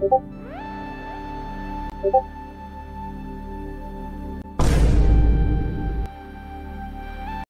오버 오버